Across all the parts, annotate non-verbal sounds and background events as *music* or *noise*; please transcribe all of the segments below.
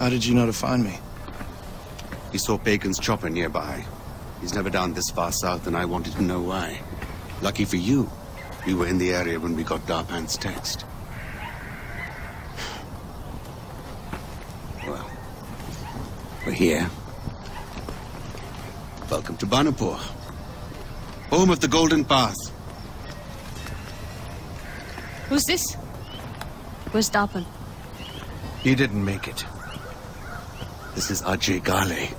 How did you know to find me? He saw Pagan's chopper nearby. He's never down this far south, and I wanted to know why. Lucky for you, we were in the area when we got Darpan's text. Well, we're here. Welcome to Banapur, home of the Golden Path. Who's this? Where's Darpan? He didn't make it. This is Ajay Ghale,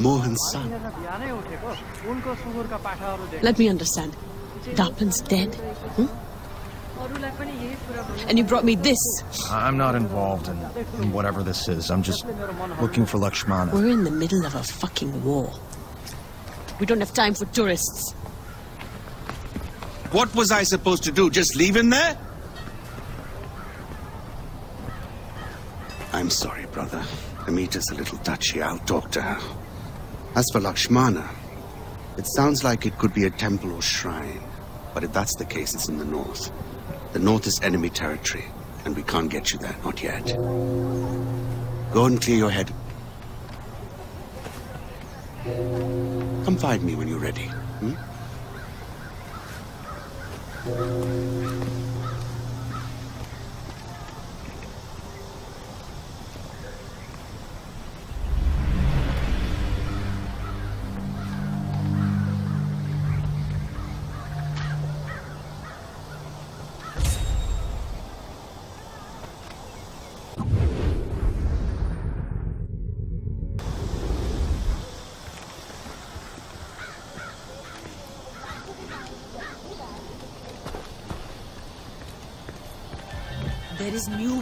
Mohan's son. Let me understand. Darpan's dead? Hmm? And you brought me this? I'm not involved in, in whatever this is. I'm just looking for Lakshmana. We're in the middle of a fucking war. We don't have time for tourists. What was I supposed to do? Just leave him there? I'm sorry, brother. Amita's a little touchy. I'll talk to her. As for Lakshmana, it sounds like it could be a temple or shrine. But if that's the case, it's in the north. The north is enemy territory, and we can't get you there, not yet. Go and clear your head. Come find me when you're ready. Hmm?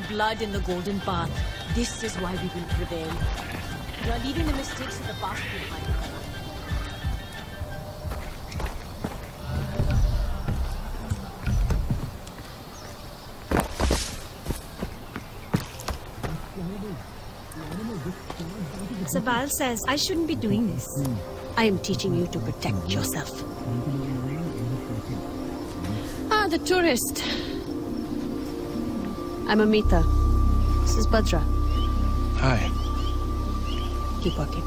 Blood in the Golden Path. This is why we will prevail. We are leaving the mistakes of the past behind. Sabal says I shouldn't be doing this. I am teaching you to protect yourself. Ah, the tourist. I'm Amita. This is Bhadra. Hi. Keep walking.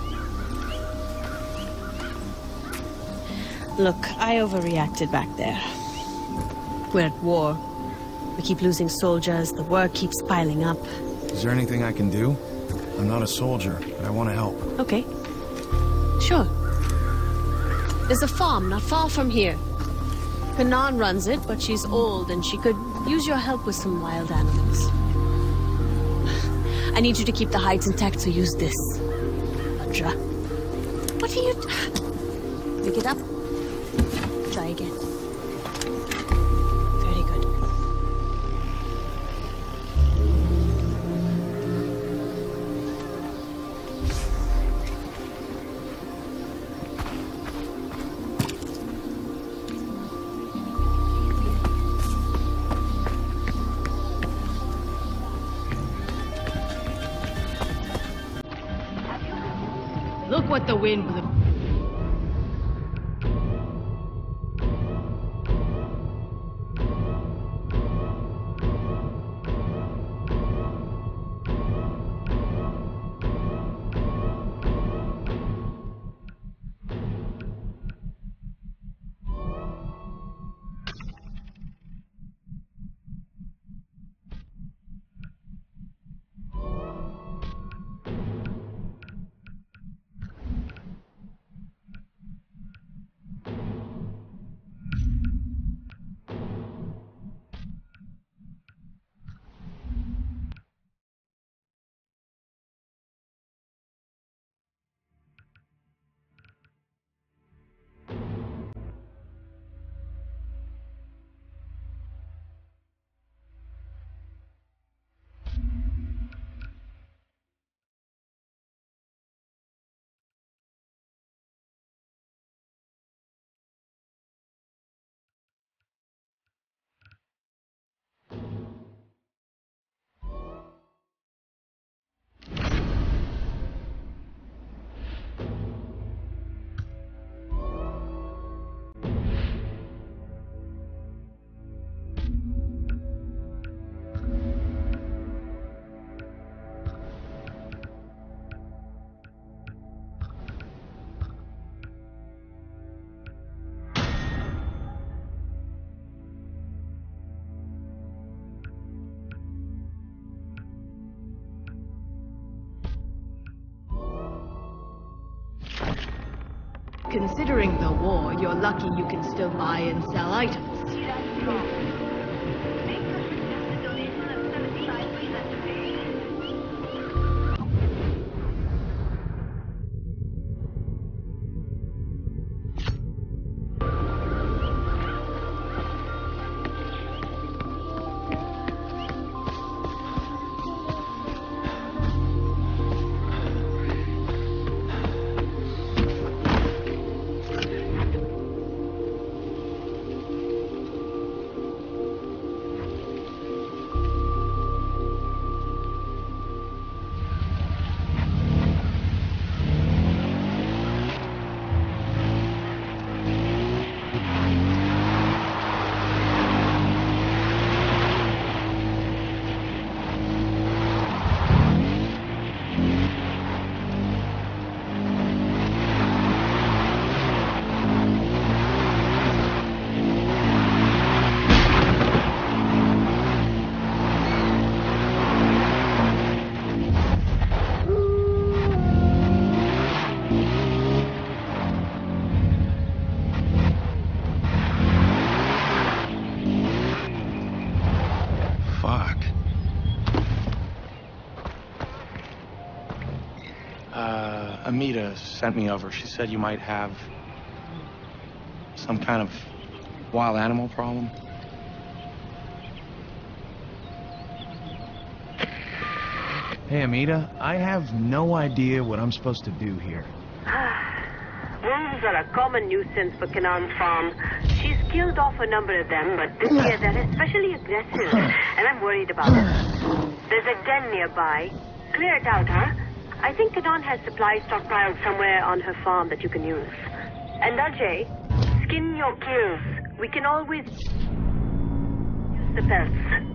Look, I overreacted back there. We're at war. We keep losing soldiers, the work keeps piling up. Is there anything I can do? I'm not a soldier, but I want to help. Okay. Sure. There's a farm not far from here. Kanan runs it, but she's old and she could use your help with some wild animals. I need you to keep the hides intact, so use this. Bhadra. What are you... Pick it up. The wind blew. Considering the war, you're lucky you can still buy and sell items. Amita sent me over. She said you might have some kind of wild animal problem. Hey, Amita, I have no idea what I'm supposed to do here. *sighs* Wolves are a common nuisance for Canaan Farm. She's killed off a number of them, but this year they're especially aggressive, *sighs* and I'm worried about it. There's a den nearby. Clear it out, huh? I think Canaan has supplies stockpiled somewhere on her farm that you can use. And Ajay, skin your kills. We can always use the pelts.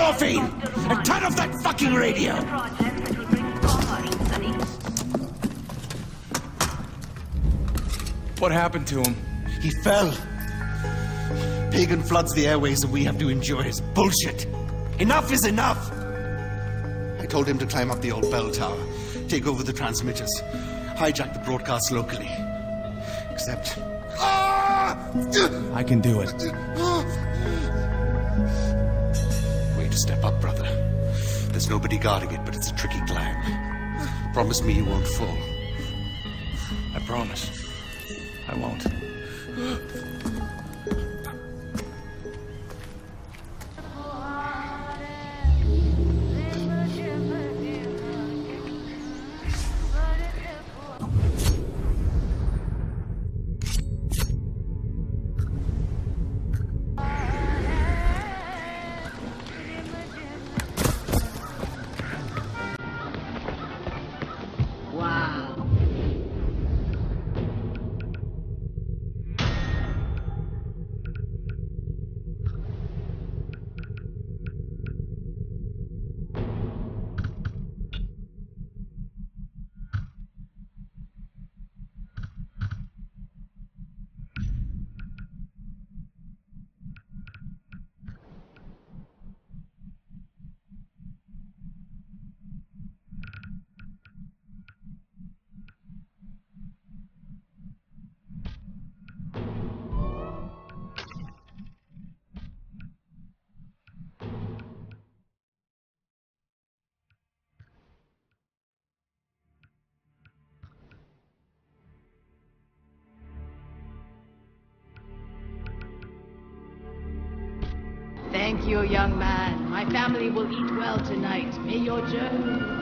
Morphine! And turn off that fucking radio! What happened to him? He fell. Pagan floods the airways and we have to endure his bullshit. Enough is enough! I told him to climb up the old bell tower, take over the transmitters, hijack the broadcast locally. Except... I can do it. There's nobody guarding it, but it's a tricky climb. Promise me you won't fall. I promise. I won't. Thank you, young man. My family will eat well tonight. May your journey.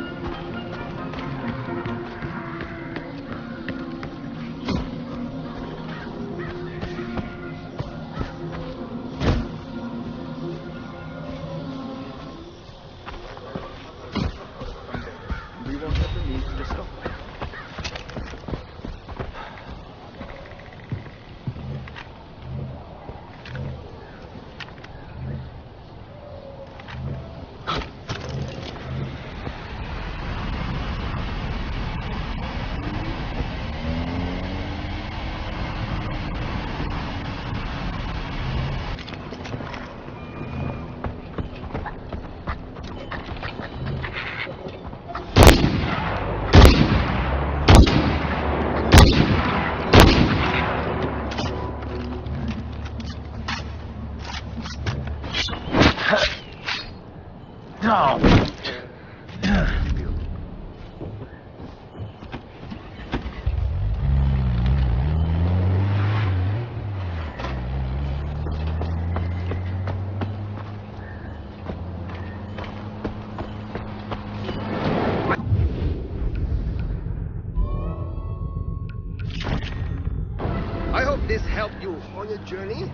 Helped you on your journey.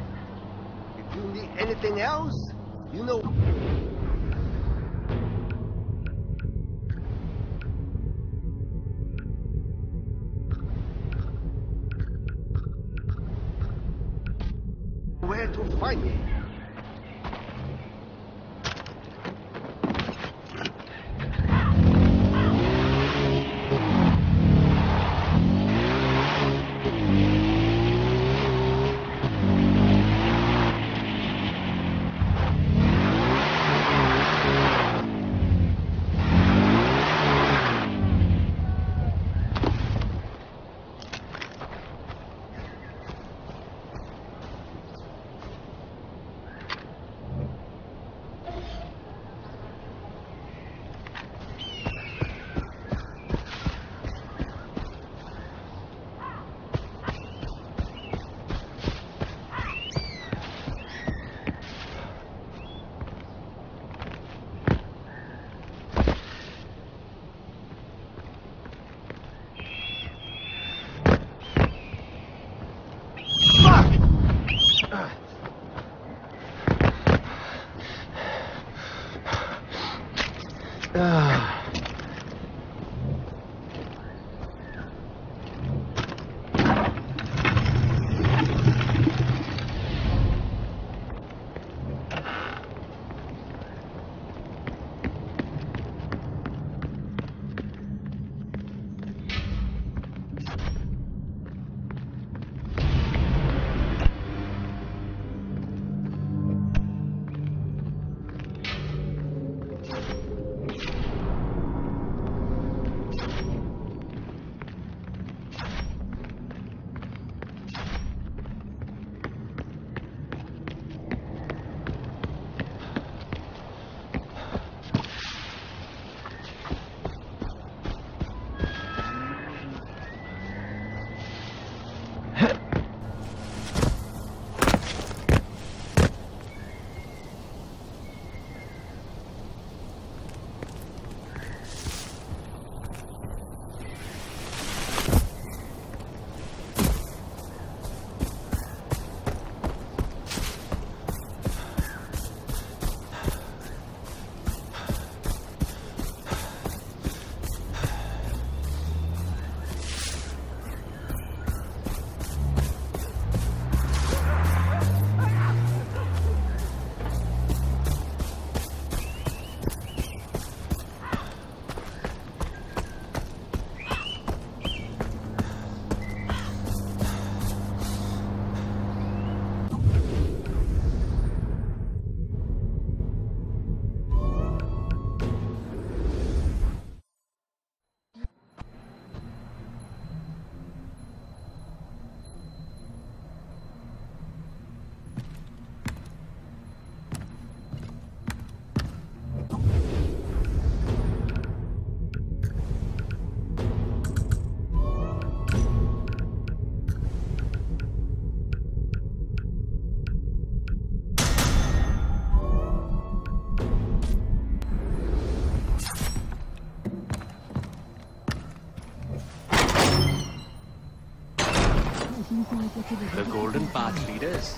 If you need anything else, you know. Path leaders.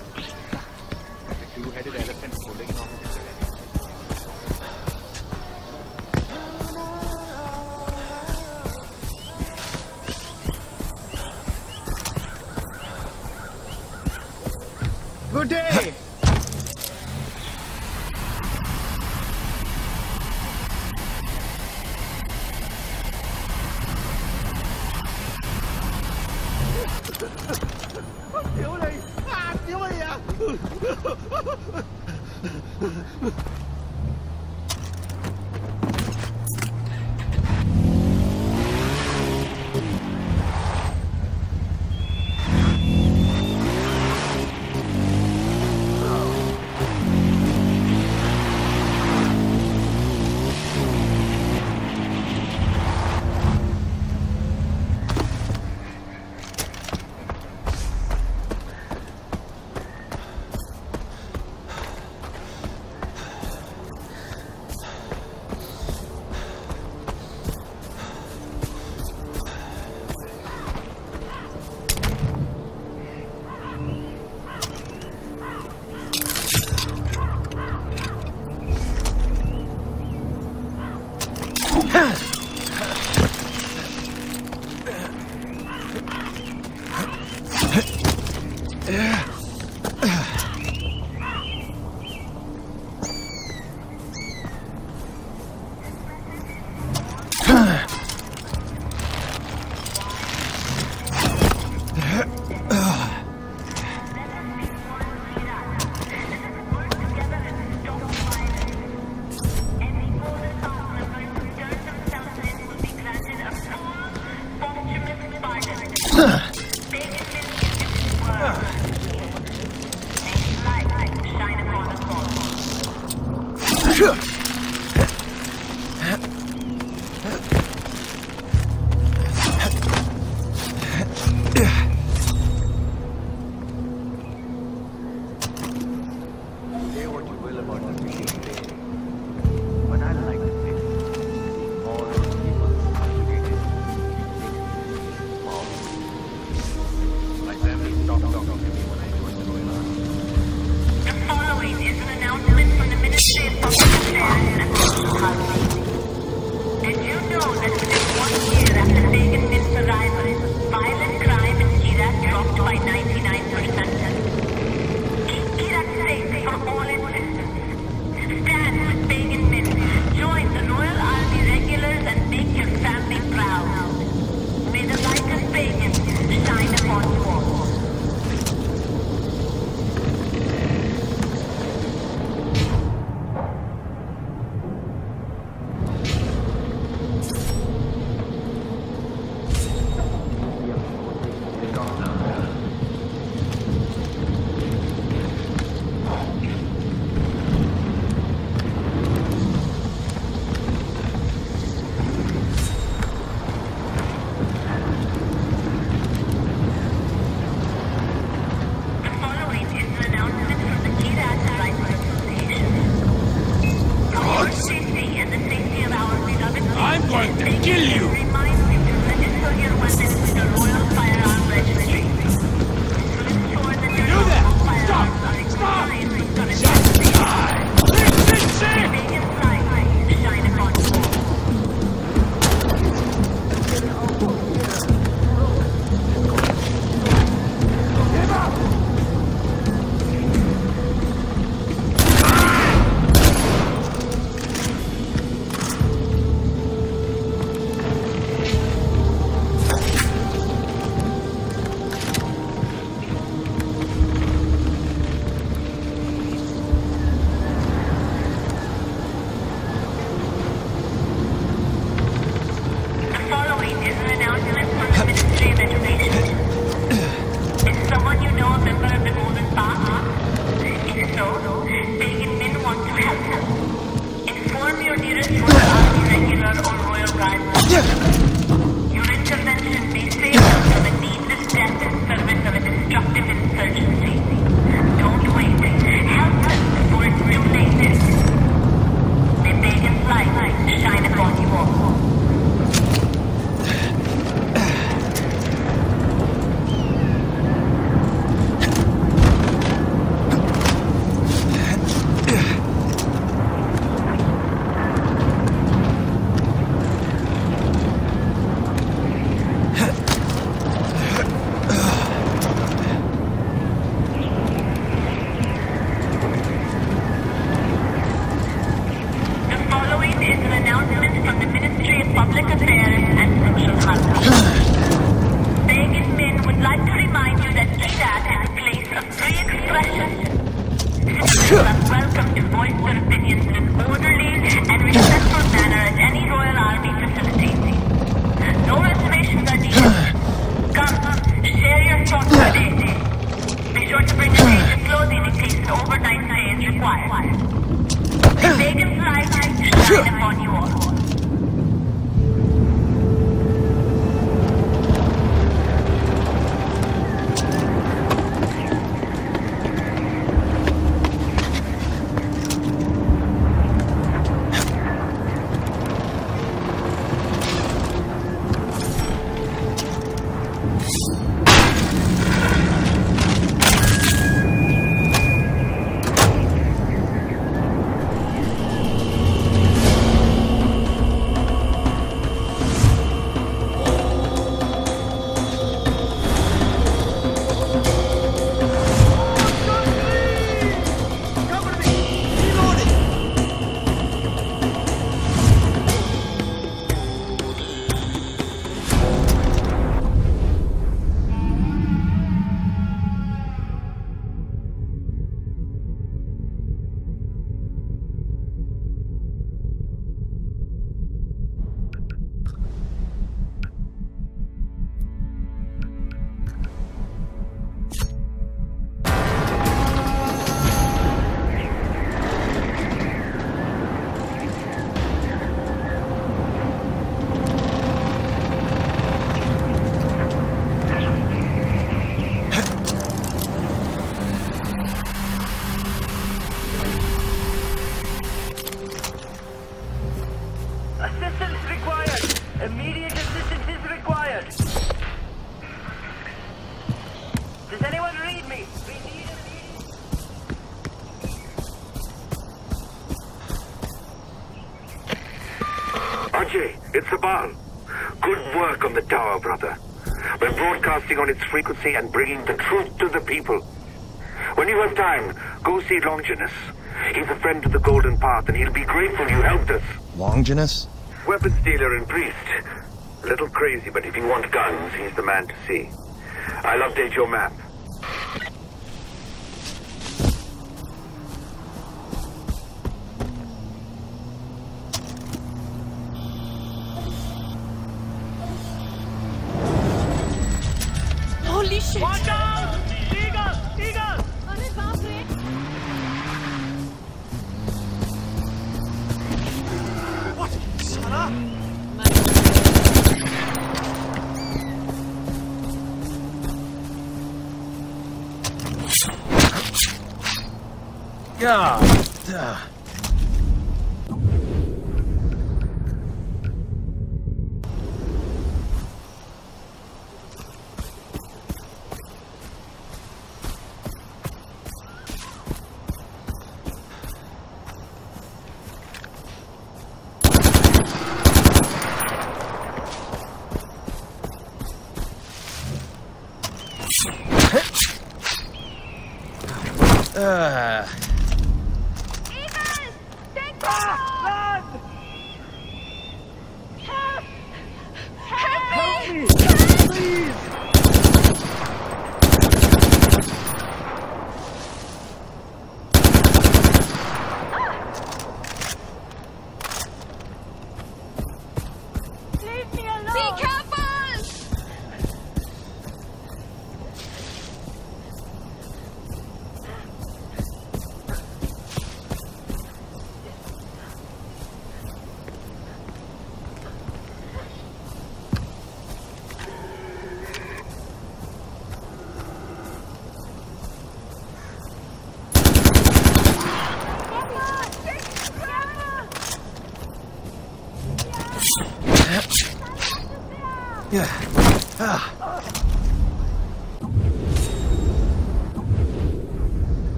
去 Welcome to Point Palestinians in an orderly and respectful manner at any Royal Army facility. No reservations are needed. Come, share your thoughts. Be sure to bring clothing in case overnight stay is required. Pagan's life shine upon you all. The tower, brother. We're broadcasting on its frequency and bringing the truth to the people. When you have time, go see Longinus. He's a friend of the Golden Path, and he'll be grateful you helped us. Longinus? Weapons dealer and priest. A little crazy, but if you want guns, he's the man to see. I'll update your map.